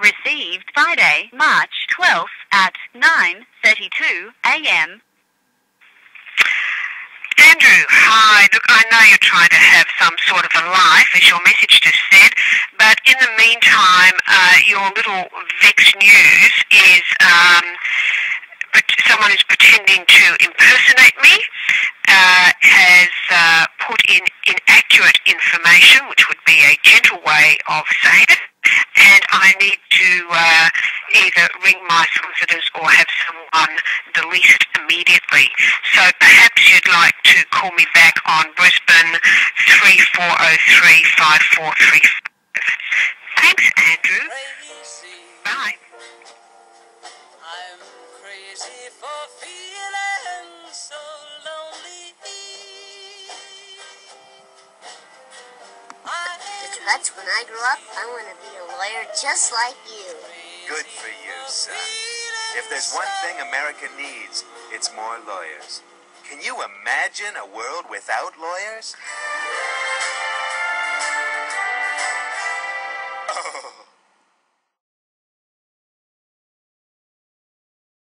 received Friday, March 12th at 9.32 a.m. Andrew, hi. Look, I know you're trying to have some sort of a life, as your message just said, but in the meantime, uh, your little Vex News is um, someone is pretending to impersonate me, uh, has uh, put in inaccurate information, which would be a gentle way of saying it, I need to uh, either ring my solicitors or have someone delete it immediately. So perhaps you'd like to call me back on Brisbane 3403 Thanks, Andrew. Bye. I'm crazy for feeling so Hutch, when I grow up, I want to be a lawyer just like you. Good for you, son. If there's one thing America needs, it's more lawyers. Can you imagine a world without lawyers? Oh.